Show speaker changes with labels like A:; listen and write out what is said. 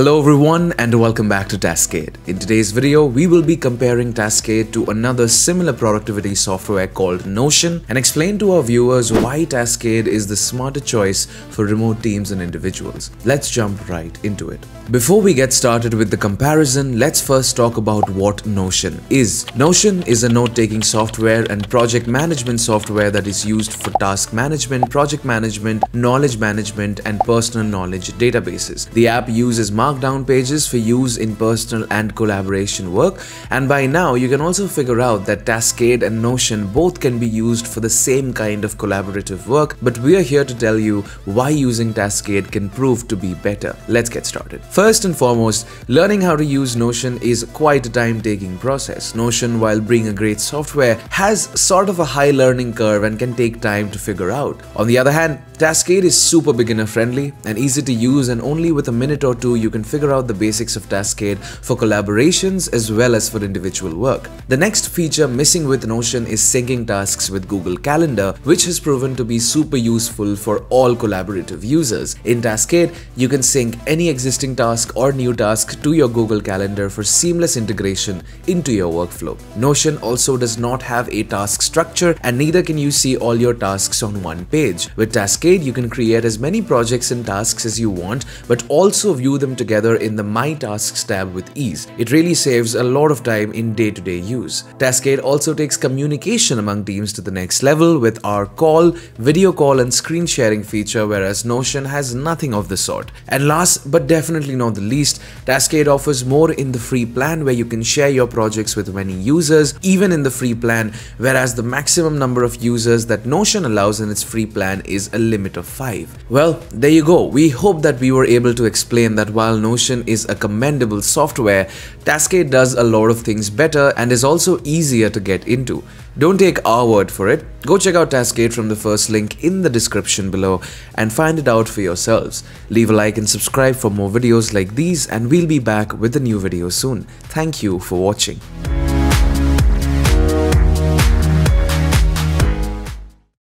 A: Hello everyone and welcome back to Taskade. In today's video, we will be comparing Taskade to another similar productivity software called Notion and explain to our viewers why Taskade is the smarter choice for remote teams and individuals. Let's jump right into it. Before we get started with the comparison, let's first talk about what Notion is. Notion is a note-taking software and project management software that is used for task management, project management, knowledge management and personal knowledge databases. The app uses markdown pages for use in personal and collaboration work. And by now, you can also figure out that Taskade and Notion both can be used for the same kind of collaborative work, but we are here to tell you why using Taskade can prove to be better. Let's get started. First and foremost, learning how to use Notion is quite a time-taking process. Notion, while being a great software, has sort of a high learning curve and can take time to figure out. On the other hand, Taskade is super beginner friendly and easy to use and only with a minute or two you can figure out the basics of Taskade for collaborations as well as for individual work. The next feature missing with Notion is syncing tasks with Google Calendar which has proven to be super useful for all collaborative users. In Taskade, you can sync any existing task or new task to your Google Calendar for seamless integration into your workflow. Notion also does not have a task structure and neither can you see all your tasks on one page. With Taskade, you can create as many projects and tasks as you want, but also view them together in the My Tasks tab with ease. It really saves a lot of time in day-to-day -day use. Taskade also takes communication among teams to the next level with our call, video call and screen sharing feature whereas Notion has nothing of the sort. And last but definitely not the least, Taskade offers more in the free plan where you can share your projects with many users even in the free plan whereas the maximum number of users that Notion allows in its free plan is a limit of 5. Well, there you go. We hope that we were able to explain that while Notion is a commendable software, Taskade does a lot of things better and is also easier to get into. Don't take our word for it. Go check out Taskade from the first link in the description below and find it out for yourselves. Leave a like and subscribe for more videos like these and we'll be back with a new video soon. Thank you for watching.